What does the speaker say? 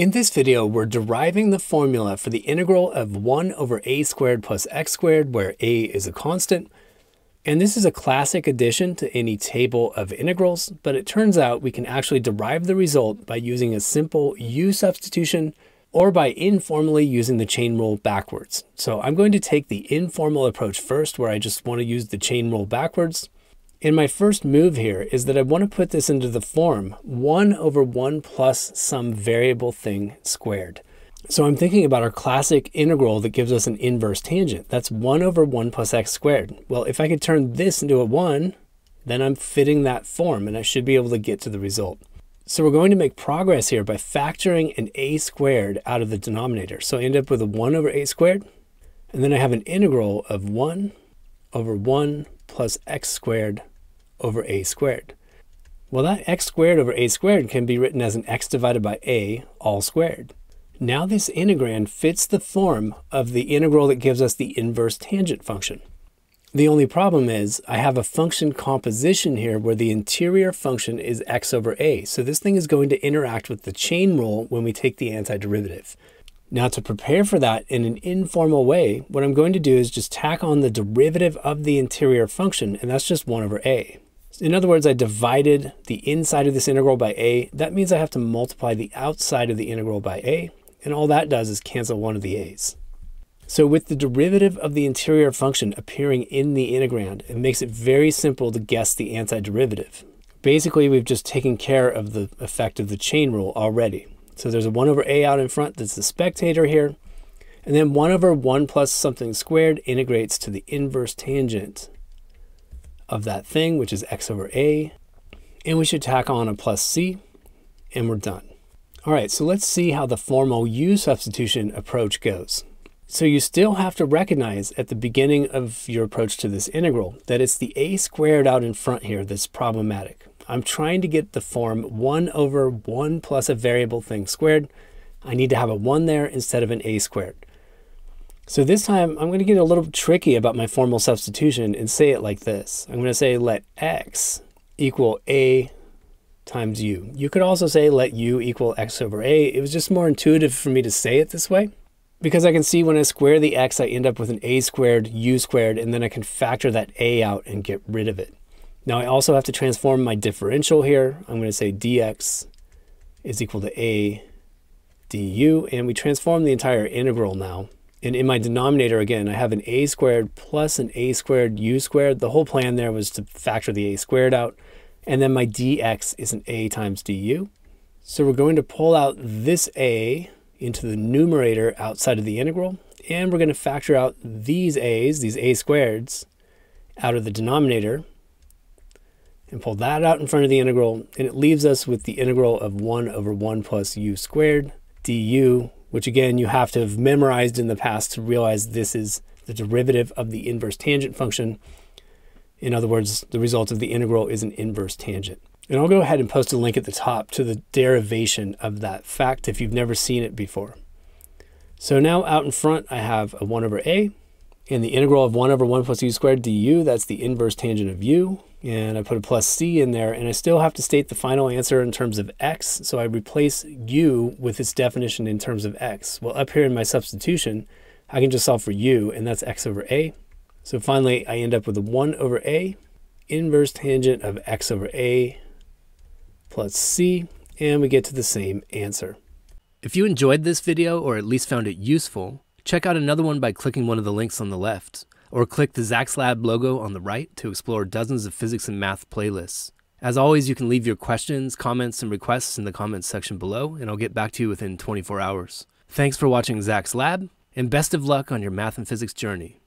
In this video, we're deriving the formula for the integral of 1 over a squared plus x squared, where a is a constant. And this is a classic addition to any table of integrals, but it turns out we can actually derive the result by using a simple u substitution or by informally using the chain rule backwards. So I'm going to take the informal approach first, where I just want to use the chain rule backwards. And my first move here is that I want to put this into the form 1 over 1 plus some variable thing squared. So I'm thinking about our classic integral that gives us an inverse tangent. That's 1 over 1 plus x squared. Well, if I could turn this into a 1, then I'm fitting that form and I should be able to get to the result. So we're going to make progress here by factoring an a squared out of the denominator. So I end up with a 1 over a squared, and then I have an integral of 1 over 1 plus x squared over a squared. Well, that x squared over a squared can be written as an x divided by a all squared. Now this integrand fits the form of the integral that gives us the inverse tangent function. The only problem is I have a function composition here where the interior function is x over a. So this thing is going to interact with the chain rule when we take the antiderivative. Now to prepare for that in an informal way, what I'm going to do is just tack on the derivative of the interior function, and that's just 1 over a. In other words, I divided the inside of this integral by a. That means I have to multiply the outside of the integral by a, and all that does is cancel one of the a's. So with the derivative of the interior function appearing in the integrand, it makes it very simple to guess the antiderivative. Basically, we've just taken care of the effect of the chain rule already. So there's a 1 over a out in front that's the spectator here. And then 1 over 1 plus something squared integrates to the inverse tangent of that thing, which is x over a. And we should tack on a plus c, and we're done. All right, so let's see how the formal u substitution approach goes. So you still have to recognize at the beginning of your approach to this integral that it's the a squared out in front here that's problematic. I'm trying to get the form 1 over 1 plus a variable thing squared. I need to have a 1 there instead of an a squared. So this time I'm going to get a little tricky about my formal substitution and say it like this. I'm going to say let x equal a times u. You could also say let u equal x over a. It was just more intuitive for me to say it this way because I can see when I square the x, I end up with an a squared, u squared, and then I can factor that a out and get rid of it. Now I also have to transform my differential here. I'm going to say dx is equal to a du, and we transform the entire integral now. And in my denominator, again, I have an a squared plus an a squared u squared. The whole plan there was to factor the a squared out. And then my dx is an a times du. So we're going to pull out this a into the numerator outside of the integral. And we're going to factor out these a's, these a squareds, out of the denominator. And pull that out in front of the integral. And it leaves us with the integral of 1 over 1 plus u squared du which again you have to have memorized in the past to realize this is the derivative of the inverse tangent function. In other words, the result of the integral is an inverse tangent. And I'll go ahead and post a link at the top to the derivation of that fact if you've never seen it before. So now out in front, I have a 1 over a, and the integral of 1 over 1 plus u squared du, that's the inverse tangent of u and I put a plus c in there, and I still have to state the final answer in terms of x, so I replace u with its definition in terms of x. Well, up here in my substitution, I can just solve for u, and that's x over a. So finally, I end up with a 1 over a inverse tangent of x over a plus c, and we get to the same answer. If you enjoyed this video, or at least found it useful, check out another one by clicking one of the links on the left or click the Zak's Lab logo on the right to explore dozens of physics and math playlists. As always, you can leave your questions, comments, and requests in the comments section below, and I'll get back to you within 24 hours. Thanks for watching Zak's Lab, and best of luck on your math and physics journey.